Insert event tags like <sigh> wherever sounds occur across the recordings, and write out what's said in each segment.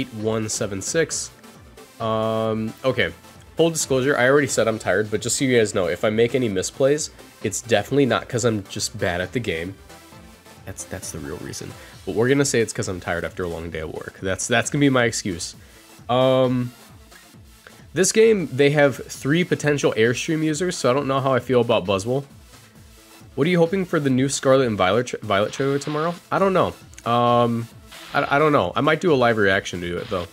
8176. Um, okay. Full disclosure, I already said I'm tired, but just so you guys know, if I make any misplays, it's definitely not because I'm just bad at the game. That's that's the real reason. But we're gonna say it's because I'm tired after a long day of work. That's that's gonna be my excuse. Um, this game they have three potential airstream users, so I don't know how I feel about Buzzwole. What are you hoping for the new Scarlet and Violet Violet trailer tomorrow? I don't know. Um, I, I don't know. I might do a live reaction to it though.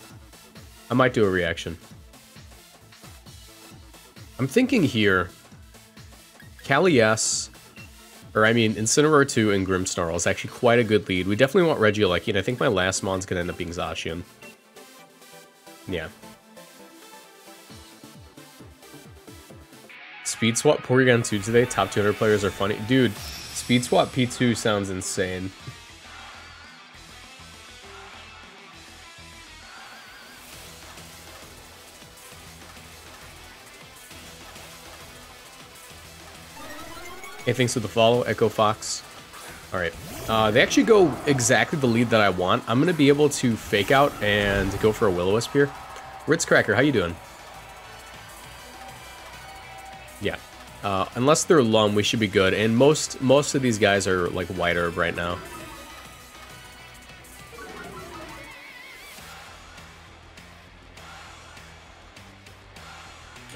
I might do a reaction. I'm thinking here. Callie S, or I mean, Incineroar 2 and Grimmsnarl is actually quite a good lead. We definitely want Regieleki, and I think my last mon's gonna end up being Zacian. Yeah. Speed Swap Porygon 2 today, top 200 players are funny. Dude, Speed Swap P2 sounds insane. Hey, thanks for the follow, Echo Fox. All right. Uh, they actually go exactly the lead that I want. I'm going to be able to fake out and go for a Will-O-Wisp here. Ritz Cracker, how you doing? Yeah. Uh, unless they're Lum, we should be good. And most most of these guys are like White Herb right now.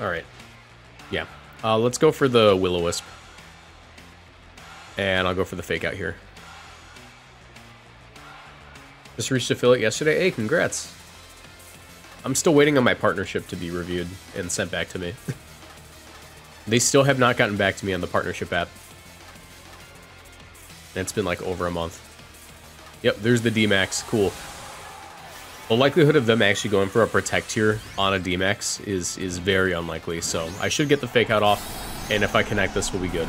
All right. Yeah. Uh, let's go for the Will-O-Wisp. And I'll go for the fake out here. Just reached affiliate yesterday. Hey, congrats. I'm still waiting on my partnership to be reviewed and sent back to me. <laughs> they still have not gotten back to me on the partnership app. It's been like over a month. Yep, there's the D-Max. Cool. The likelihood of them actually going for a Protect here on a D-Max is, is very unlikely, so I should get the Fake Out off, and if I connect this, we'll be good.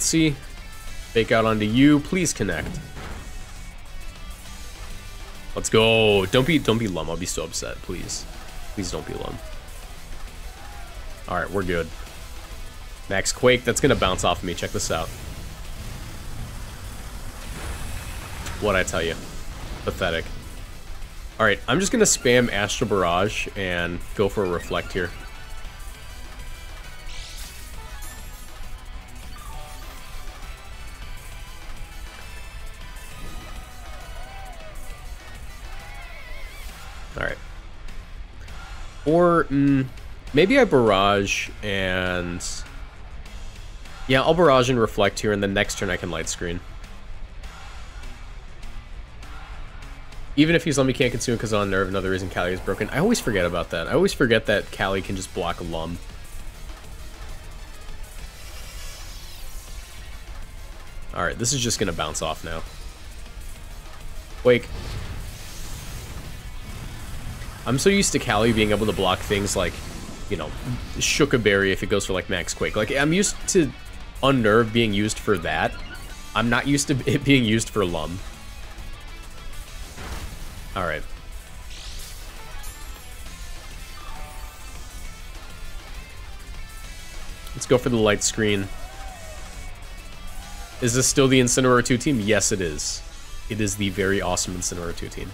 Let's see. Fake out onto you. Please connect. Let's go. Don't be don't be Lum. I'll be so upset. Please. Please don't be Lum. Alright, we're good. Max Quake, that's gonna bounce off of me. Check this out. What I tell you. Pathetic. Alright, I'm just gonna spam Astral Barrage and go for a Reflect here. Or, mm, maybe I Barrage and... Yeah, I'll Barrage and Reflect here, and then next turn I can Light Screen. Even if he's Lummy can't consume because Unnerve, another reason Callie is broken. I always forget about that. I always forget that Callie can just block a Lum. Alright, this is just going to bounce off now. Wake. I'm so used to Callie being able to block things like, you know, Shuca Berry if it goes for like Max Quake. Like, I'm used to Unnerve being used for that. I'm not used to <laughs> it being used for Lum. Alright. Let's go for the light screen. Is this still the Incineroar 2 team? Yes, it is. It is the very awesome Incineroar 2 team.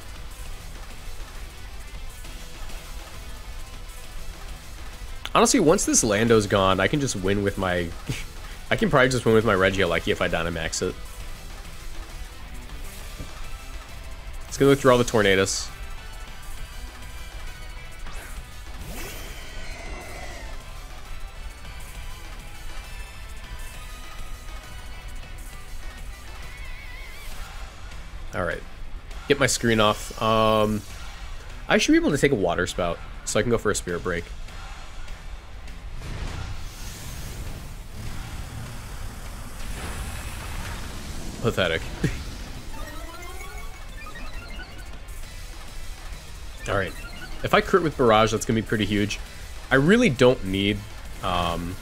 Honestly, once this Lando's gone, I can just win with my... <laughs> I can probably just win with my Regieleki if I Dynamax it. Let's go through all the Tornadus. Alright. Get my screen off. Um, I should be able to take a Water Spout, so I can go for a Spirit Break. Pathetic. Alright. If I crit with Barrage, that's going to be pretty huge. I really don't need... Um,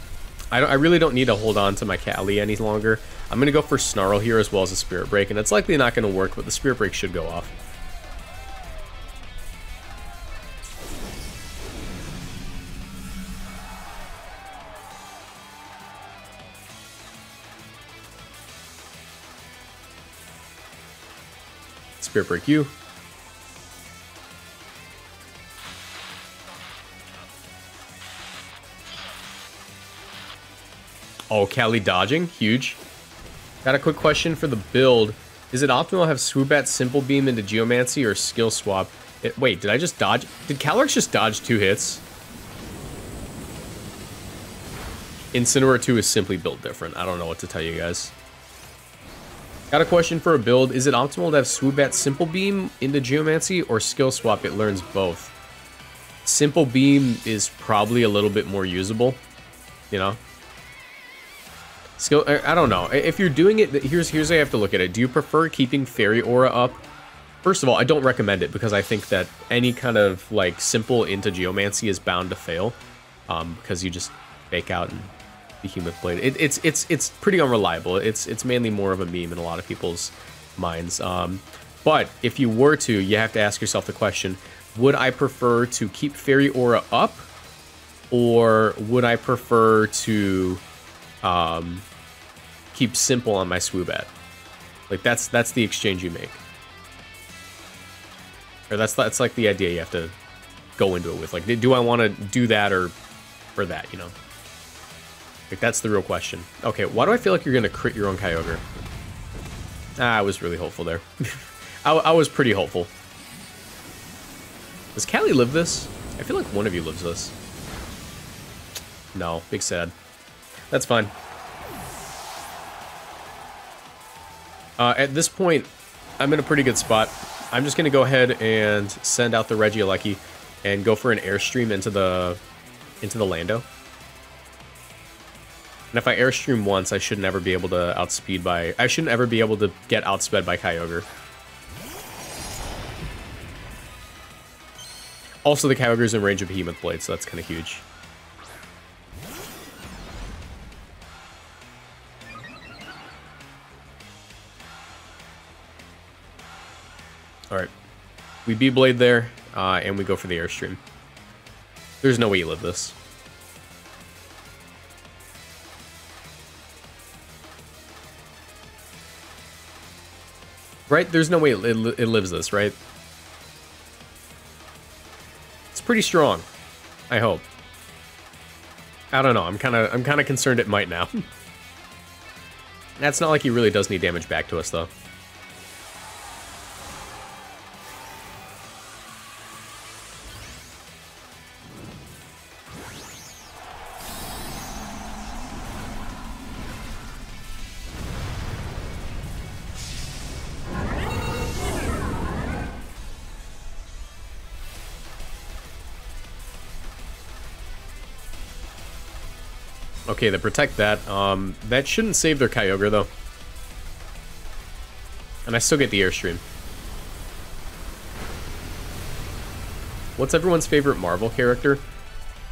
I, don't, I really don't need to hold on to my Callie any longer. I'm going to go for Snarl here as well as a Spirit Break, and it's likely not going to work, but the Spirit Break should go off. Spirit Break you. Oh, Callie dodging. Huge. Got a quick question for the build. Is it optimal to have Swoobat Simple Beam into Geomancy or Skill Swap? It, wait, did I just dodge? Did Calyrex just dodge two hits? Incineroar 2 is simply built different. I don't know what to tell you guys. Got a question for a build. Is it optimal to have Swoobat Simple Beam into Geomancy or Skill Swap? It learns both. Simple Beam is probably a little bit more usable, you know? Skill, I don't know. If you're doing it, here's here's how you have to look at it. Do you prefer keeping Fairy Aura up? First of all, I don't recommend it because I think that any kind of like simple into Geomancy is bound to fail, um, because you just fake out and Behemoth Blade. It, it's it's it's pretty unreliable. It's it's mainly more of a meme in a lot of people's minds. Um, but if you were to, you have to ask yourself the question: Would I prefer to keep Fairy Aura up, or would I prefer to um, keep simple on my Swoobat. Like that's that's the exchange you make. Or that's that's like the idea you have to go into it with. Like, do I want to do that or or that? You know. Like that's the real question. Okay, why do I feel like you're gonna crit your own Kyogre? Ah, I was really hopeful there. <laughs> I, I was pretty hopeful. Does Callie live this? I feel like one of you lives this. No, big sad. That's fine. Uh, at this point, I'm in a pretty good spot. I'm just going to go ahead and send out the Regieleki and go for an airstream into the into the Lando. And if I airstream once, I should never be able to outspeed by... I shouldn't ever be able to get outsped by Kyogre. Also, the Kyogre's in range of Behemoth Blade, so that's kind of huge. Alright. We B-Blade there, uh, and we go for the Airstream. There's no way you live this. Right? There's no way it, it, it lives this, right? It's pretty strong. I hope. I don't know. I'm kind of I'm kind of concerned it might now. <laughs> That's not like he really does need damage back to us, though. Okay, they protect that. Um, that shouldn't save their Kyogre, though. And I still get the Airstream. What's everyone's favorite Marvel character?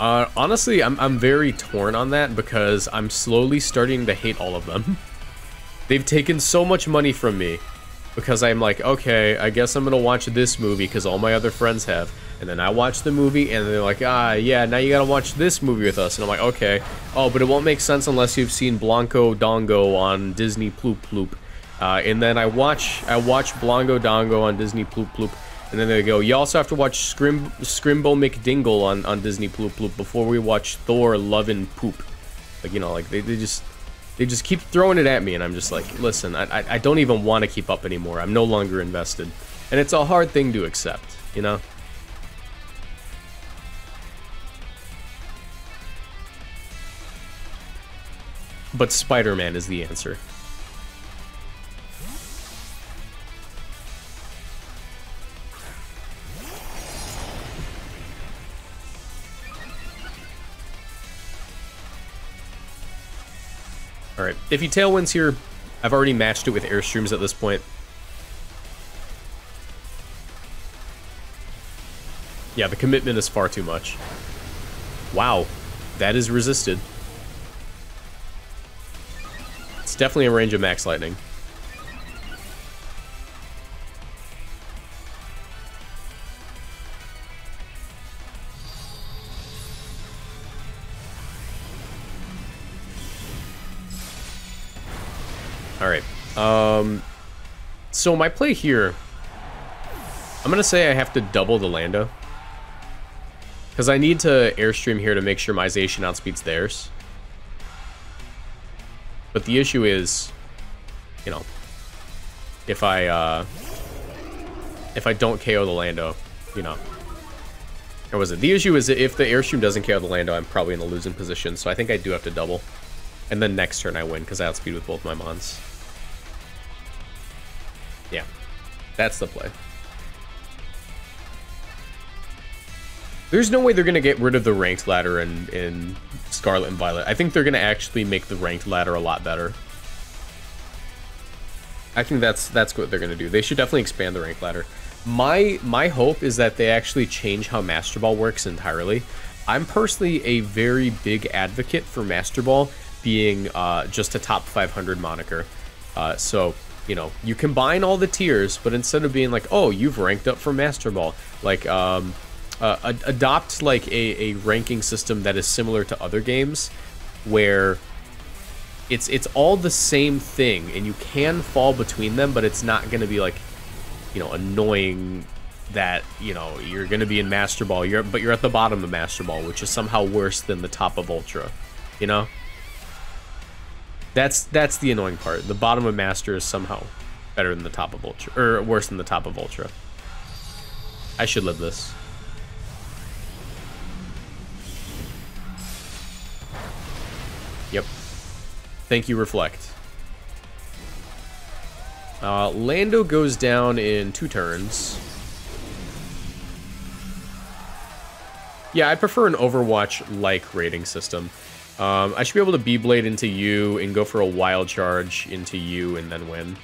Uh, honestly, I'm, I'm very torn on that because I'm slowly starting to hate all of them. <laughs> They've taken so much money from me because I'm like, okay, I guess I'm going to watch this movie because all my other friends have. And then I watch the movie, and they're like, ah, yeah, now you gotta watch this movie with us. And I'm like, okay. Oh, but it won't make sense unless you've seen Blanco Dongo on Disney Ploop Ploop. Uh, and then I watch I watch Blanco Dongo on Disney Ploop Ploop. And then they go, you also have to watch Scrim Scrimbo McDingle on, on Disney Ploop Ploop before we watch Thor Love and Poop. Like, you know, like, they, they just... They just keep throwing it at me, and I'm just like, listen, I, I, I don't even want to keep up anymore. I'm no longer invested. And it's a hard thing to accept, you know? But Spider-Man is the answer. Alright, if he Tailwinds here, I've already matched it with Airstreams at this point. Yeah, the commitment is far too much. Wow, that is resisted. It's definitely a range of max lightning. Alright. Um, so my play here I'm gonna say I have to double the Lando. Because I need to airstream here to make sure my Zacian outspeeds theirs. But the issue is, you know, if I, uh, if I don't KO the Lando, you know. Or was it? The issue is if the airstream doesn't KO the Lando, I'm probably in a losing position, so I think I do have to double. And then next turn I win, because I outspeed with both my Mons. Yeah, that's the play. There's no way they're going to get rid of the ranked ladder in, in Scarlet and Violet. I think they're going to actually make the ranked ladder a lot better. I think that's that's what they're going to do. They should definitely expand the ranked ladder. My my hope is that they actually change how Master Ball works entirely. I'm personally a very big advocate for Master Ball being uh, just a top 500 moniker. Uh, so, you know, you combine all the tiers, but instead of being like, oh, you've ranked up for Master Ball, like, um, uh, ad adopt like a, a ranking system that is similar to other games where it's it's all the same thing and you can fall between them but it's not going to be like you know annoying that you know you're going to be in master ball. You're but you're at the bottom of master ball which is somehow worse than the top of ultra you know? That's that's the annoying part. The bottom of master is somehow better than the top of ultra or worse than the top of ultra. I should live this Yep. Thank you, Reflect. Uh, Lando goes down in two turns. Yeah, I prefer an Overwatch-like rating system. Um, I should be able to B-Blade into you and go for a Wild Charge into you and then win.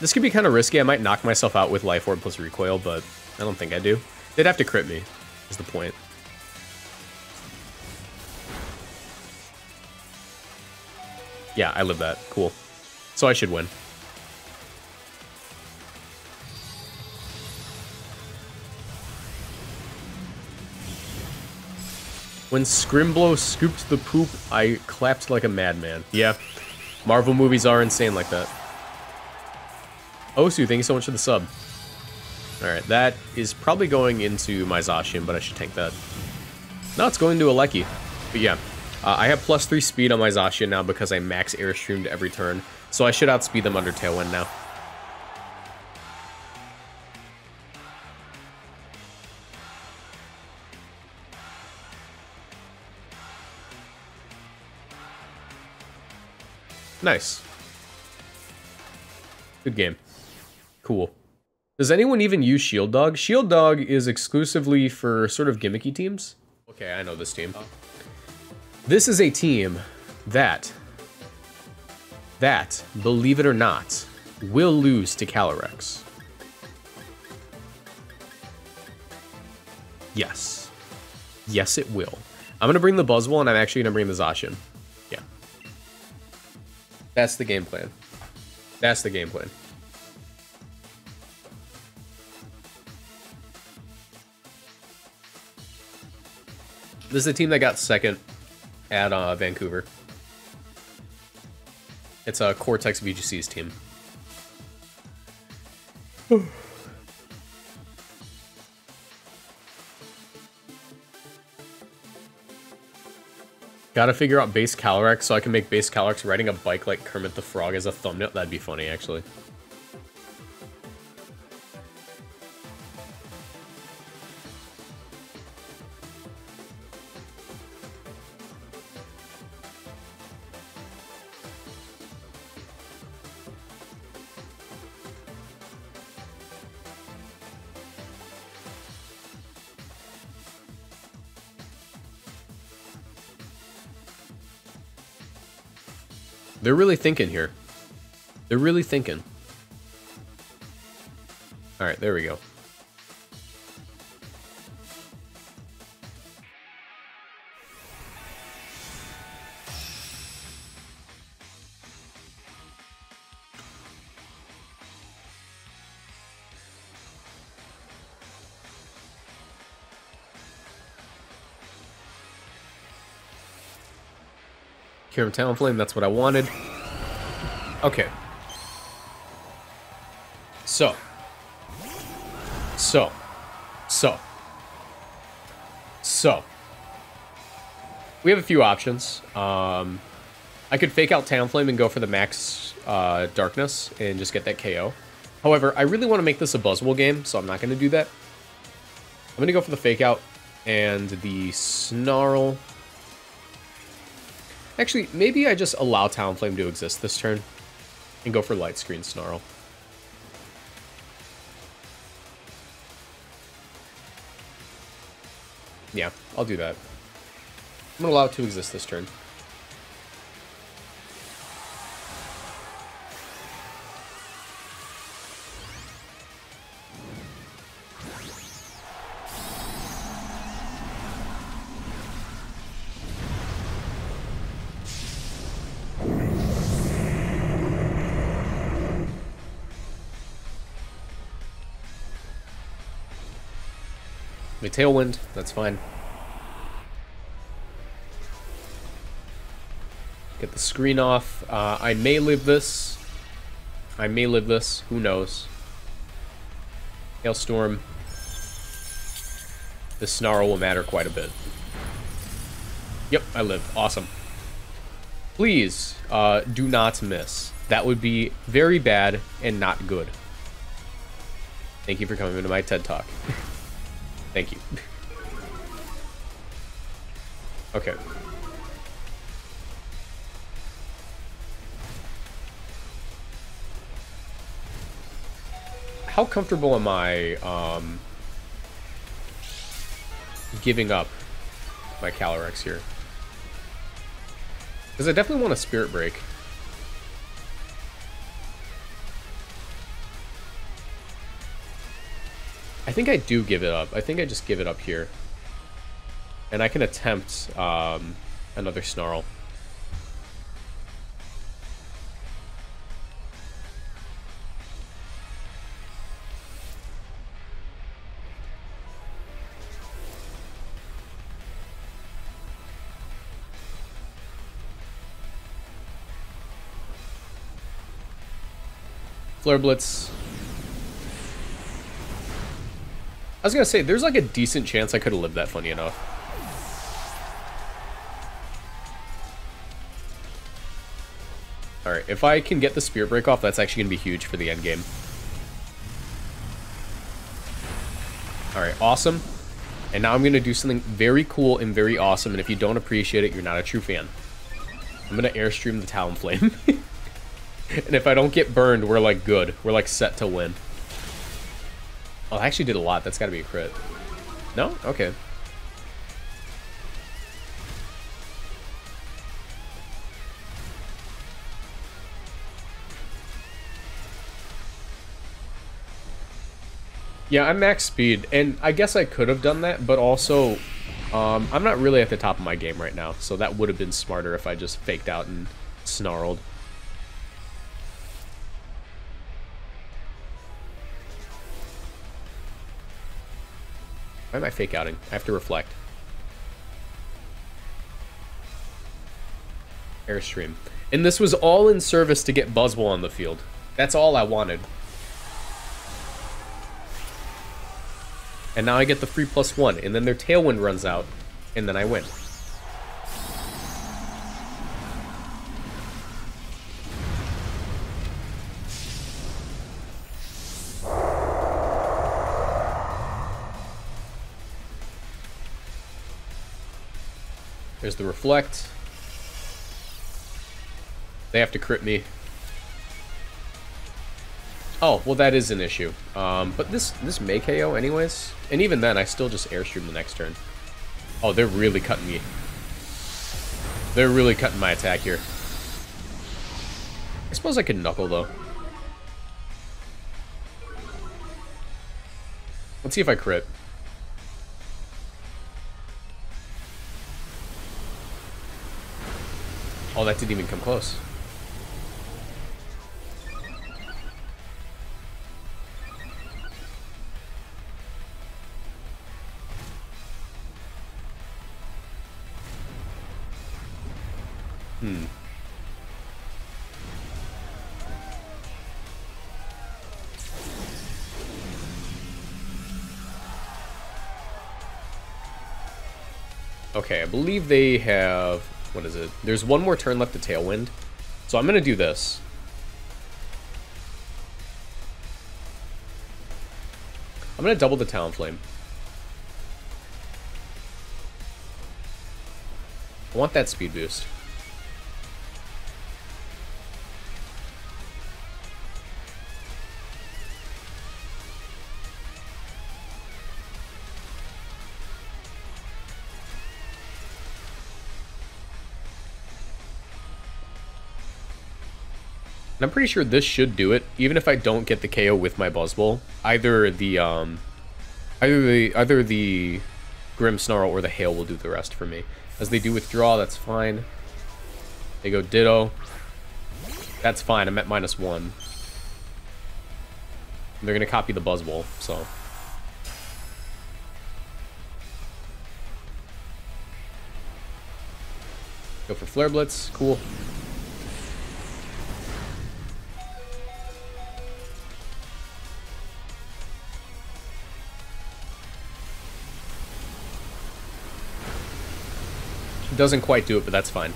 This could be kind of risky. I might knock myself out with Life Orb plus Recoil, but I don't think I do. They'd have to crit me, is the point. Yeah, I live that. Cool. So I should win. When Scrimblow scooped the poop, I clapped like a madman. Yeah, Marvel movies are insane like that. Osu, thank you so much for the sub. Alright, that is probably going into my Zacian, but I should tank that. No, it's going to Aleki. But yeah, uh, I have plus 3 speed on my Zacian now because I max airstreamed every turn, so I should outspeed them under Tailwind now. Nice. Good game. Cool. Does anyone even use Shield Dog? Shield Dog is exclusively for sort of gimmicky teams. Okay, I know this team. This is a team that, that, believe it or not, will lose to Calyrex. Yes. Yes, it will. I'm going to bring the Buzzwole, and I'm actually going to bring the Zacian. Yeah. That's the game plan. That's the game plan. This is the team that got second at uh, Vancouver. It's a Cortex VGC's team. <sighs> Gotta figure out base Calyrex so I can make base Calyrex riding a bike like Kermit the Frog as a thumbnail. That'd be funny, actually. They're really thinking here. They're really thinking. All right, there we go. Kyurem Talonflame, that's what I wanted. Okay. So. So. So. So. We have a few options. Um, I could fake out Talonflame and go for the max uh, darkness and just get that KO. However, I really want to make this a Buzzwole game, so I'm not going to do that. I'm going to go for the fake out and the Snarl. Actually, maybe I just allow Talonflame to exist this turn and go for Light Screen Snarl. Yeah, I'll do that. I'm going to allow it to exist this turn. Tailwind, that's fine. Get the screen off. Uh, I may live this. I may live this. Who knows? Hailstorm. The snarl will matter quite a bit. Yep, I live. Awesome. Please, uh, do not miss. That would be very bad and not good. Thank you for coming into my TED Talk. <laughs> Thank you. okay. How comfortable am I um, giving up my Calyrex here? Because I definitely want a Spirit Break. Think I do give it up. I think I just give it up here. And I can attempt um, another Snarl. Flare Blitz I was gonna say, there's like a decent chance I could have lived that funny enough. Alright, if I can get the Spirit Break off, that's actually gonna be huge for the end game. Alright, awesome. And now I'm gonna do something very cool and very awesome, and if you don't appreciate it, you're not a true fan. I'm gonna airstream the Talonflame. <laughs> and if I don't get burned, we're like good. We're like set to win. Oh, I actually did a lot. That's got to be a crit. No? Okay. Yeah, I'm max speed, and I guess I could have done that, but also, um, I'm not really at the top of my game right now, so that would have been smarter if I just faked out and snarled. Why am I fake outing? I have to reflect. Airstream. And this was all in service to get Buzzwole on the field. That's all I wanted. And now I get the free plus one, and then their Tailwind runs out, and then I win. Reflect. They have to crit me. Oh, well that is an issue. Um, but this this may KO anyways. And even then, I still just airstream the next turn. Oh, they're really cutting me. They're really cutting my attack here. I suppose I could knuckle though. Let's see if I crit. Oh, that didn't even come close. Hmm. Okay, I believe they have... What is it? There's one more turn left to Tailwind. So I'm going to do this. I'm going to double the Talonflame. I want that speed boost. And I'm pretty sure this should do it, even if I don't get the KO with my Buzzwole. Either the, um, either the, either the Grimmsnarl or the Hail will do the rest for me. As they do withdraw, that's fine. They go Ditto. That's fine, I'm at minus one. And they're gonna copy the Buzzwole, so. Go for Flare Blitz, cool. Doesn't quite do it, but that's fine.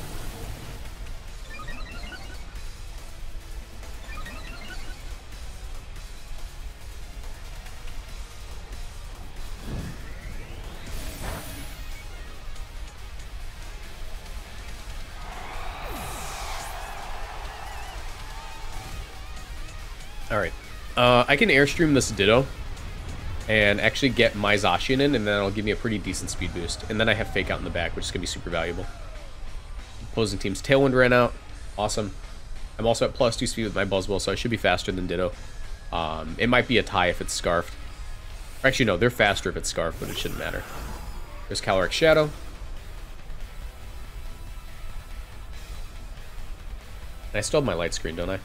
Alright. Uh, I can Airstream this Ditto and actually get my Zacian in, and then it'll give me a pretty decent speed boost. And then I have Fake Out in the back, which is going to be super valuable. Opposing team's Tailwind ran out. Awesome. I'm also at plus 2 speed with my Buzzwole, so I should be faster than Ditto. Um, it might be a tie if it's Scarfed. Actually, no, they're faster if it's Scarfed, but it shouldn't matter. There's Calyrex Shadow. And I still have my light screen, don't I?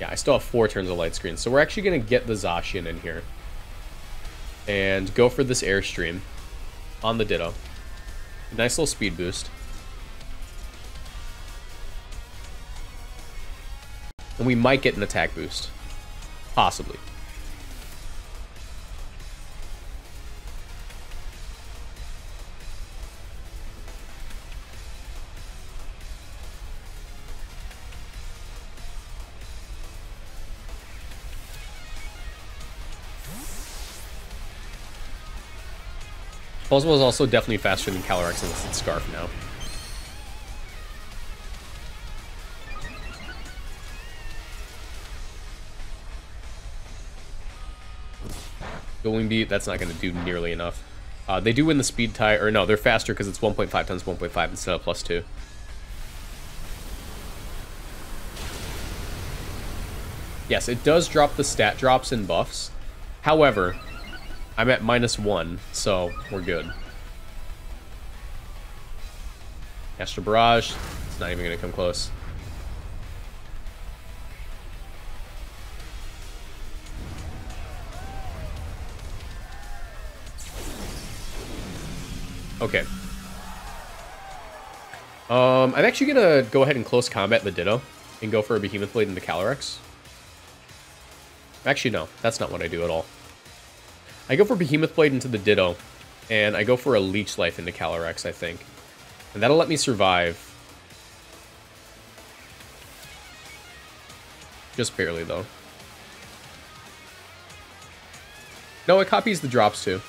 Yeah, I still have four turns of light screen. So we're actually going to get the Zacian in here. And go for this Airstream on the Ditto. Nice little speed boost. And we might get an attack boost. Possibly. Buzzwole is also definitely faster than Calyrex since it's Scarf now. Going Beat, that's not going to do nearly enough. Uh, they do win the speed tie, or no, they're faster because it's 1.5 times 1.5 instead of plus 2. Yes, it does drop the stat drops and buffs. However, I'm at minus one, so we're good. Astral Barrage, it's not even going to come close. Okay. Um, I'm actually going to go ahead and close combat the Ditto and go for a Behemoth Blade into Calyrex. Actually, no. That's not what I do at all. I go for Behemoth Blade into the Ditto, and I go for a Leech Life into Calyrex, I think. And that'll let me survive. Just barely, though. No, it copies the drops, too.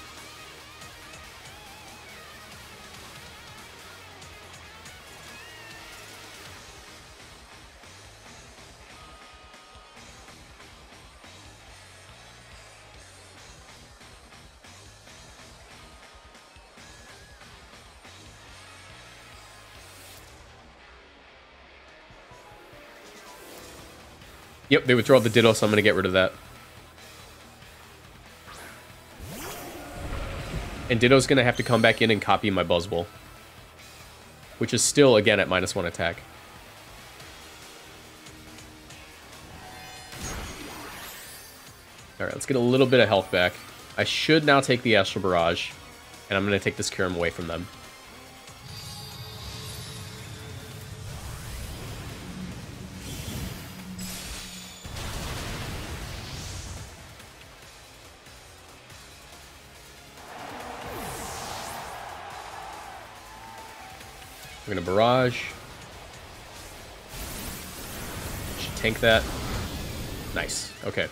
Yep, they withdraw the Ditto, so I'm going to get rid of that. And Ditto's going to have to come back in and copy my Buzzwole. Which is still, again, at minus one attack. Alright, let's get a little bit of health back. I should now take the Astral Barrage, and I'm going to take this Kyurem away from them. We're gonna barrage. Should tank that. Nice. Okay.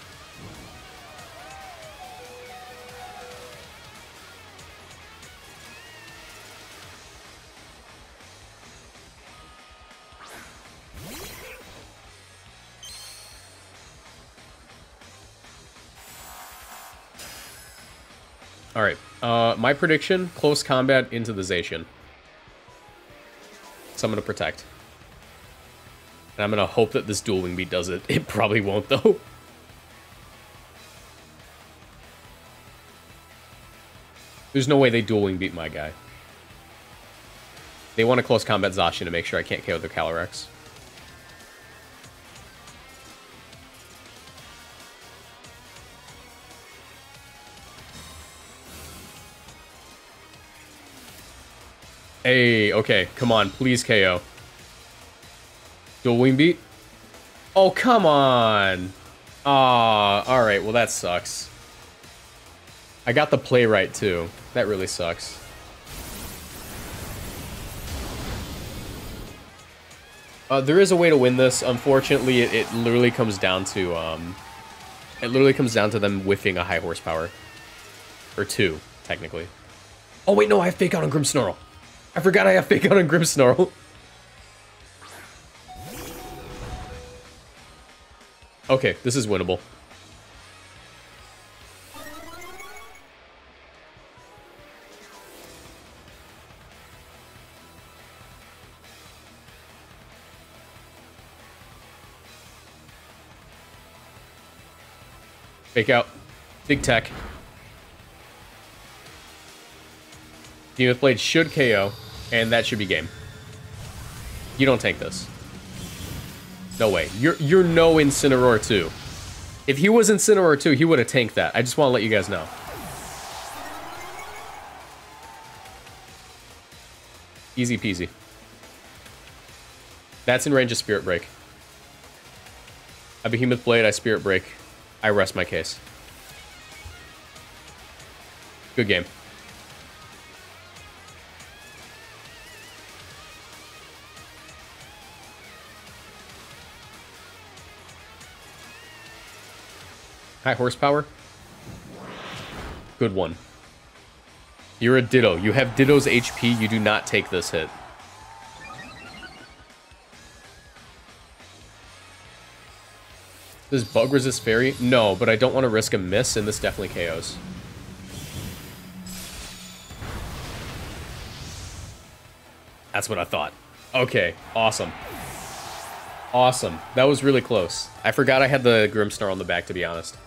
Alright, uh, my prediction, close combat into the Zacian. So I'm gonna protect. And I'm gonna hope that this Dual Wingbeat does it. <laughs> It probably won't, though. There's no way they Dual Wingbeat my guy. They want to close combat Zacian to make sure I can't KO their Calyrex. Hey, okay, come on, please KO. Dual wing beat? Oh, come on! Ah, alright, well that sucks. I got the play right too. That really sucks. Uh, there is a way to win this. Unfortunately, it, it literally comes down to, um... It literally comes down to them whiffing a high horsepower. Or two, technically. Oh wait, no, I have Fake Out on Grimmsnarl. I forgot I have Fake Out on Grimmsnarl. okay, this is winnable. Fake out. Big tech. Zenith Blade should KO, and that should be game. You don't tank this. No way. You're you're no Incineroar 2. If he was Incineroar 2, he would have tanked that. I just want to let you guys know. Easy peasy. That's in range of Spirit Break. I Behemoth Blade, I Spirit Break. I rest my case. Good game. High horsepower. Good one. You're a Ditto. You have Ditto's HP. You do not take this hit. Does Bug resist Fairy? No, but I don't want to risk a miss, and this definitely KOs. That's what I thought. Okay, awesome. Awesome. That was really close. I forgot I had the Grimmsnarl on the back, to be honest.